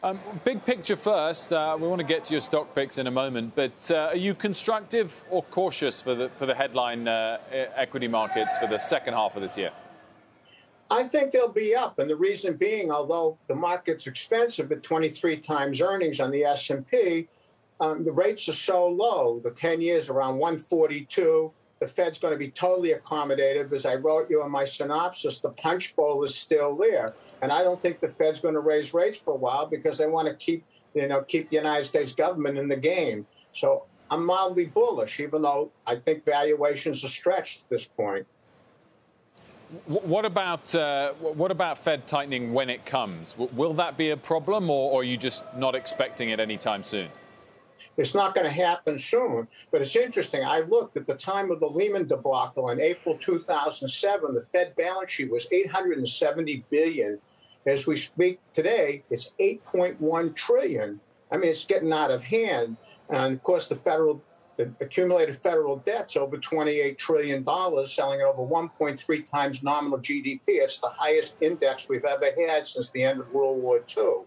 Um, big picture first. Uh, we want to get to your stock picks in a moment, but uh, are you constructive or cautious for the for the headline uh, equity markets for the second half of this year? I think they'll be up, and the reason being, although the market's expensive at 23 times earnings on the S&P, um, the rates are so low. The 10 years around 142 the Fed's going to be totally accommodative. As I wrote you in my synopsis, the punch bowl is still there, and I don't think the Fed's going to raise rates for a while because they want to keep you know keep the United States government in the game. So I'm mildly bullish, even though I think valuations are stretched at this point. What about uh, what about Fed tightening when it comes? Will that be a problem, or, or are you just not expecting it anytime soon? It's not going to happen soon. But it's interesting. I looked at the time of the Lehman debacle in April 2007. The Fed balance sheet was 870 billion. As we speak today, it's 8.1 trillion. I mean, it's getting out of hand. And of course, the federal the accumulated federal debt's over $28 trillion, selling at over 1.3 times nominal GDP. It's the highest index we've ever had since the end of World War II.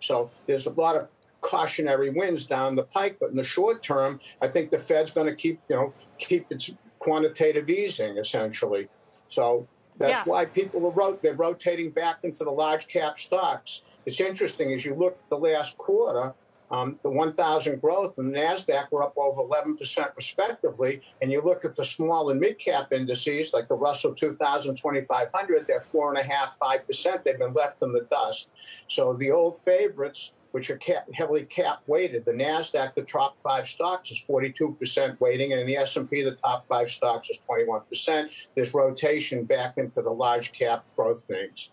So there's a lot of cautionary winds down the pike. But in the short term, I think the Fed's going to keep, you know, keep its quantitative easing essentially. So that's yeah. why people are rot- they're rotating back into the large cap stocks. It's interesting as you look at the last quarter. Um, the 1,000 growth and the Nasdaq were up over 11% respectively. And you look at the small and mid cap indices like the Russell 2000 2500, they're four and a half, five percent. They've been left in the dust. So the old favorites which are cap, heavily cap weighted. The Nasdaq, the top five stocks, is 42% weighting, and in the S&P, the top five stocks is 21%. There's rotation back into the large cap growth names.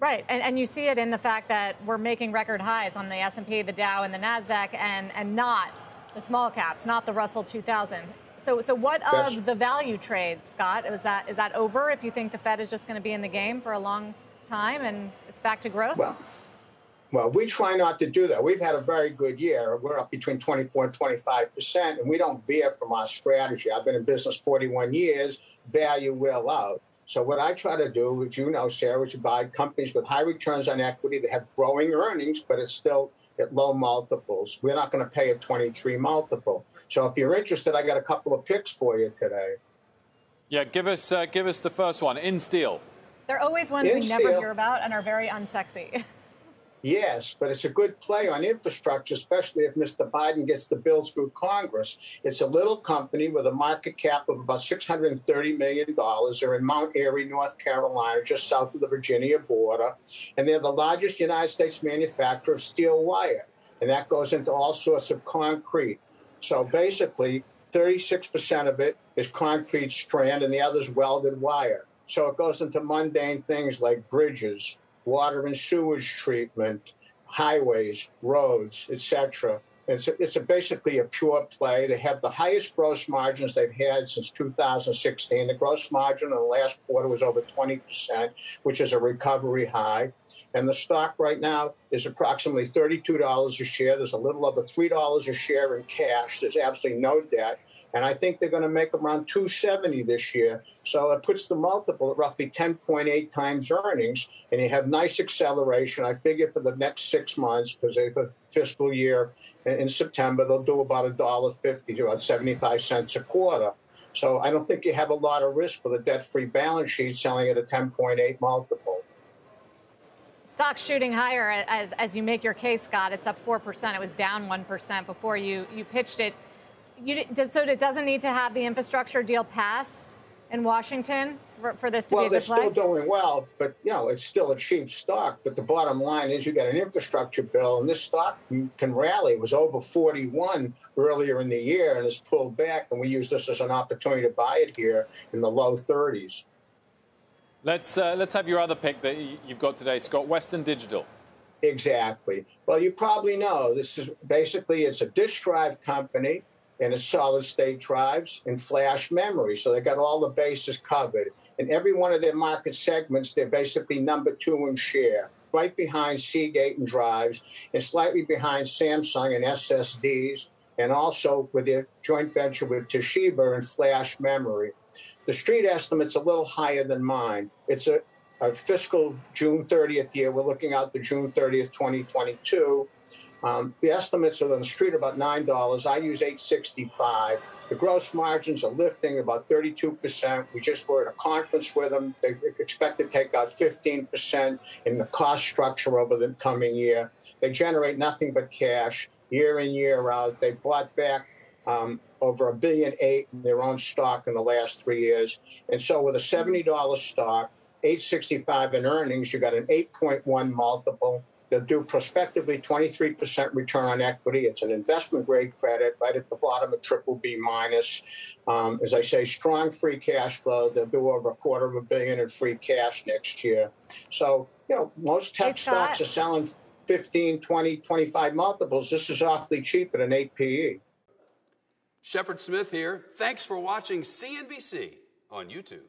Right, and, and you see it in the fact that we're making record highs on the S&P, the Dow, and the Nasdaq, and and not the small caps, not the Russell 2000. So, so what of the value trade, Scott? Is that is that over? If you think the Fed is just going to be in the game for a long time and it's back to growth? Well, well, we try not to do that. We've had a very good year. We're up between 24 and 25 percent, and we don't veer from our strategy. I've been in business 41 years. Value will out. So what I try to do, as you know, Sarah, is to buy companies with high returns on equity that have growing earnings, but it's still at low multiples. We're not going to pay a 23 multiple. So if you're interested, I got a couple of picks for you today. Yeah, give us uh, give us the first one. Insteel. They're always ones in we never hear about and are very unsexy. Yes, but it's a good play on infrastructure, especially if Mr. Biden gets the bill through Congress. It's a little company with a market cap of about $630 million. They're in Mount Airy, North Carolina, just south of the Virginia border. And they're the largest United States manufacturer of steel wire. And that goes into all sorts of concrete. So basically, 36% of it is concrete strand and the other is welded wire. So it goes into mundane things like bridges, water and sewage treatment, highways, roads, etc. It's, a, it's a basically a pure play. They have the highest gross margins they've had since 2016. The gross margin in the last quarter was over 20%, which is a recovery high. And the stock right now is approximately $32 a share. There's a little over $3 a share in cash. There's absolutely no debt and I think they're going to make around 270 this year. So it puts the multiple at roughly 10.8 times earnings, and you have nice acceleration. I figure for the next six months, because they have a fiscal year in September, they'll do about $1.50 to about 75 cents a quarter. So I don't think you have a lot of risk with a debt-free balance sheet selling at a 10.8 multiple. Stock shooting higher as, as you make your case, Scott. It's up 4%. It was down 1% before you, you pitched it. You, so it doesn't need to have the infrastructure deal pass in Washington for, for this to well, be a good Well, they're still doing well, but you know it's still a cheap stock. But the bottom line is you got an infrastructure bill, and this stock can rally. It was over 41 earlier in the year, and it's pulled back. And we use this as an opportunity to buy it here in the low 30s. Let's uh, let's have your other pick that you've got today, Scott. Western Digital. Exactly. Well, you probably know this is basically it's a disk drive company and it's solid state drives and flash memory. So they got all the bases covered. In every one of their market segments, they're basically number two in share, right behind Seagate and drives, and slightly behind Samsung and SSDs, and also with their joint venture with Toshiba and flash memory. The street estimate's a little higher than mine. It's a a fiscal June 30th year. We're looking out to June 30th, 2022. Um, the estimates are on the street about nine dollars. I use 865. The gross margins are lifting about 32%. We just were at a conference with them. They expect to take out 15% in the cost structure over the coming year. They generate nothing but cash year in, year out. They bought back um, over a billion eight in their own stock in the last three years. And so with a $70 stock, 865 in earnings, you got an 8.1 multiple. They'll do prospectively 23% return on equity. It's an investment grade credit right at the bottom of triple B minus. Um, as I say, strong free cash flow. They'll do over a quarter of a billion in free cash next year. So, you know, most tech stocks are selling 15, 20, 25 multiples. This is awfully cheap at an 8 PE. Shepard Smith here. Thanks for watching CNBC on YouTube.